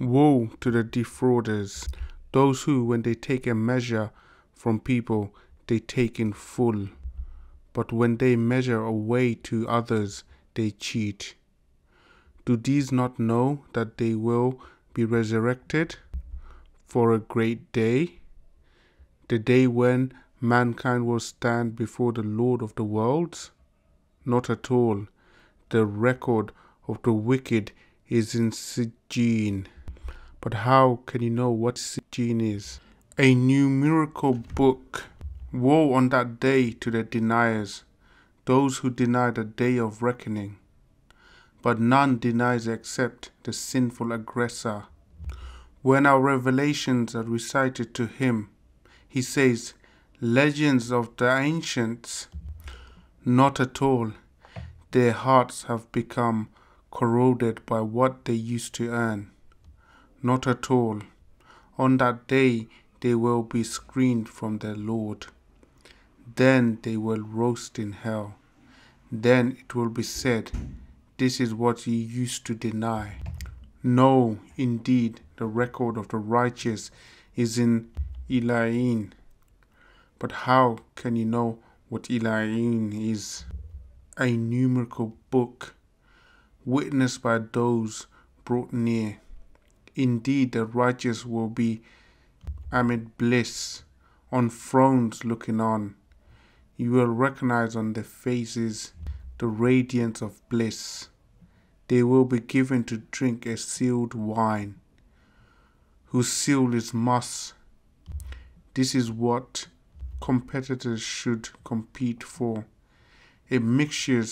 Woe to the defrauders, those who, when they take a measure from people, they take in full, but when they measure away to others, they cheat. Do these not know that they will be resurrected for a great day? The day when mankind will stand before the Lord of the worlds? Not at all. The record of the wicked is in Sijin. But how can you know what Sijin is? A numerical book. Woe on that day to the deniers, those who deny the day of reckoning. But none denies except the sinful aggressor. When our revelations are recited to him, he says, Legends of the ancients. Not at all. Their hearts have become corroded by what they used to earn. Not at all. On that day they will be screened from their Lord. Then they will roast in hell. Then it will be said, This is what ye used to deny. No, indeed, the record of the righteous is in Illiyyin. But how can you know what Illiyyin is? A numerical book, witnessed by those brought near. Indeed, the righteous will be amid bliss, on thrones looking on. You will recognize on their faces the radiance of bliss. They will be given to drink a sealed wine, whose seal is musk. This is what competitors should compete for. A mixture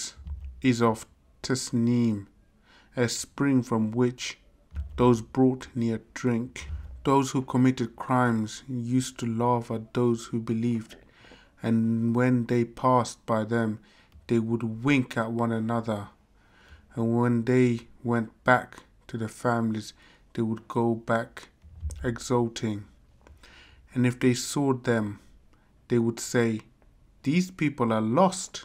is of tasneem, a spring from which those brought near drink. Those who committed crimes used to laugh at those who believed, and when they passed by them, they would wink at one another. And when they went back to their families, they would go back exulting. And if they saw them, they would say, These people are lost.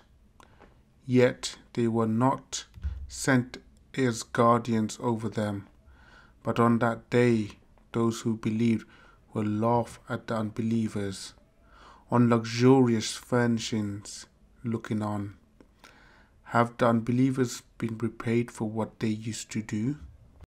Yet they were not sent as guardians over them. But on that day, those who believed will laugh at the unbelievers, on luxurious furnishings looking on. Have the unbelievers been repaid for what they used to do?